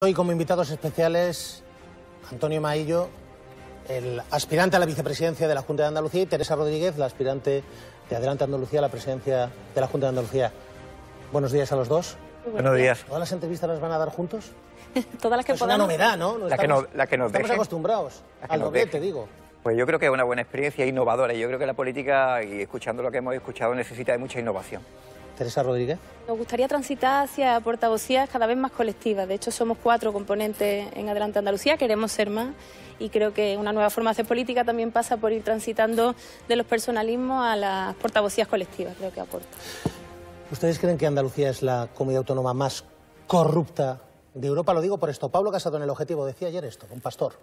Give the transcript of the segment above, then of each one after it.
Hoy como invitados especiales Antonio Maillo, el aspirante a la vicepresidencia de la Junta de Andalucía y Teresa Rodríguez, la aspirante de Adelante Andalucía a la presidencia de la Junta de Andalucía. Buenos días a los dos. Buenos días. ¿Todas las entrevistas las van a dar juntos? Todas las que es una podamos. novedad, ¿no? No La que nos- la que nos Estamos deje. acostumbrados al doblete, digo. Pues yo creo que es una buena experiencia innovadora y yo creo que la política, y escuchando lo que hemos escuchado, necesita de mucha innovación. Teresa Rodríguez. Nos gustaría transitar hacia portavocías cada vez más colectivas. De hecho, somos cuatro componentes en Adelante Andalucía, queremos ser más y creo que una nueva forma de hacer política también pasa por ir transitando de los personalismos a las portavocías colectivas, creo que aporta. ¿Ustedes creen que Andalucía es la comunidad autónoma más corrupta de Europa? Lo digo por esto. Pablo Casado en el objetivo decía ayer esto, un pastor.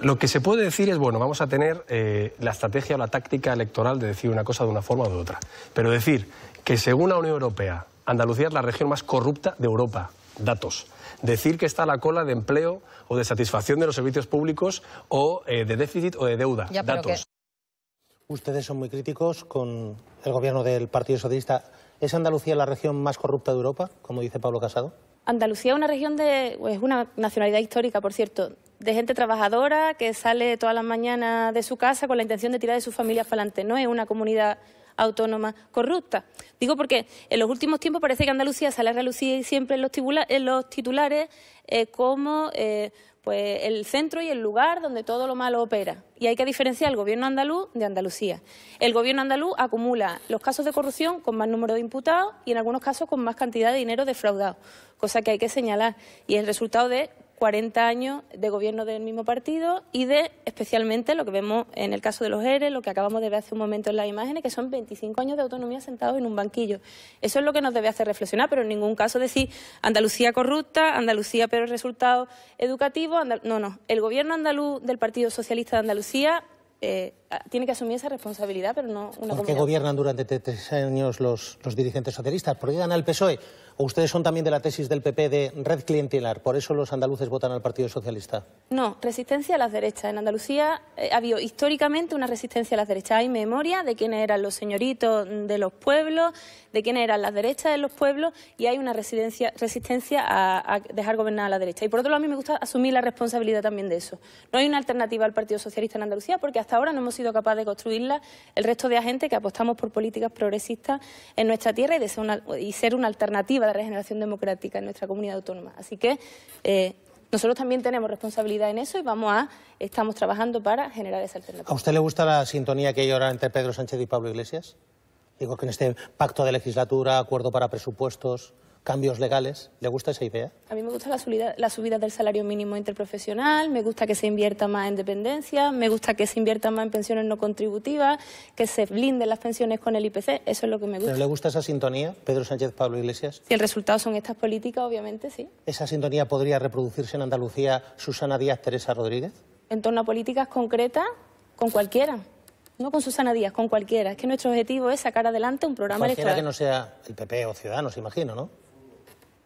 Que- Lo que se puede decir es, bueno, vamos a tener eh, la estrategia o la táctica electoral de decir una cosa de una forma o de otra. Pero decir que según la Unión Europea, Andalucía es la región más corrupta de Europa, datos. Decir que está a la cola de empleo o de satisfacción de los servicios públicos o eh, de déficit o de deuda, Ya, datos. Ustedes son muy críticos con el gobierno del Partido Socialista. ¿Es Andalucía la región más corrupta de Europa, como dice Pablo Casado? Andalucía es una región de, es una nacionalidad histórica, por cierto, de gente trabajadora que sale todas las mañanas de su casa con la intención de tirar de sus familias para adelante. No es una comunidad autónoma corrupta. Digo porque en los últimos tiempos parece que Andalucía sale a relucir siempre en los, titulares eh, como eh, pues el centro y el lugar donde todo lo malo opera. Y hay que diferenciar el gobierno andaluz de Andalucía. El gobierno andaluz acumula los casos de corrupción con más número de imputados y en algunos casos con más cantidad de dinero defraudado, cosa que hay que señalar. Y el resultado de 40 años de gobierno del mismo partido y de, especialmente, lo que vemos en el caso de los ERE, lo que acabamos de ver hace un momento en las imágenes, que son 25 años de autonomía sentados en un banquillo. Eso es lo que nos debe hacer reflexionar, pero en ningún caso decir Andalucía corrupta, Andalucía peor resultado educativo. Andal- No, no. El gobierno andaluz del Partido Socialista de Andalucía eh, tiene que asumir esa responsabilidad, pero no una ¿Por qué comunidad. gobiernan durante te- tres años los, los dirigentes socialistas? ¿Por qué gana el PSOE? Ustedes son también de la tesis del PP de red clientelar? ¿Por eso los andaluces votan al Partido Socialista? No, resistencia a las derechas. En Andalucía eh, ha habido históricamente una resistencia a las derechas. Hay memoria de quiénes eran los señoritos de los pueblos, de quiénes eran las derechas de los pueblos y hay una resistencia a, a dejar gobernar a la derecha. Y por otro lado, a mí me gusta asumir la responsabilidad también de eso. No hay una alternativa al Partido Socialista en Andalucía porque hasta ahora no hemos sido capaces de construirla el resto de agentes que apostamos por políticas progresistas en nuestra tierra y, de ser, una, y ser una alternativa de regeneración democrática en nuestra comunidad autónoma. Así que eh, nosotros también tenemos responsabilidad en eso y vamos a, estamos trabajando para generar esa alternativa. ¿A usted le gusta la sintonía que hay ahora entre Pedro Sánchez y Pablo Iglesias? Digo que en este pacto de legislatura, acuerdo para presupuestos, cambios legales, ¿le gusta esa idea? A mí me gusta la subida, la subida del salario mínimo interprofesional, me gusta que se invierta más en dependencia, me gusta que se invierta más en pensiones no contributivas, que se blinden las pensiones con el IPC, eso es lo que me ¿Pero gusta. le gusta esa sintonía, Pedro Sánchez, Pablo Iglesias? Si el resultado son estas políticas, obviamente sí. ¿Esa sintonía podría reproducirse en Andalucía Susana Díaz, Teresa Rodríguez? En torno a políticas concretas, con cualquiera. No con Susana Díaz, con cualquiera. Es que nuestro objetivo es sacar adelante un programa Cualquiera que electoral. no sea el PP o Ciudadanos, imagino, ¿no?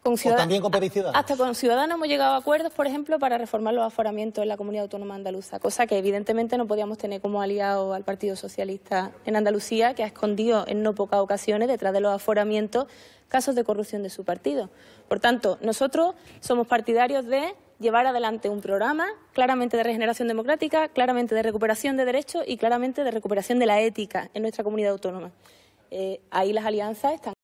Con Ciudad- también con Ciudadanos. Hasta con Ciudadanos hemos llegado a acuerdos, por ejemplo, para reformar los aforamientos en la comunidad autónoma andaluza, cosa que evidentemente no podíamos tener como aliado al Partido Socialista en Andalucía, que ha escondido en no pocas ocasiones detrás de los aforamientos casos de corrupción de su partido. Por tanto, nosotros somos partidarios de llevar adelante un programa claramente de regeneración democrática, claramente de recuperación de derechos y claramente de recuperación de la ética en nuestra comunidad autónoma. Eh, ahí las alianzas están.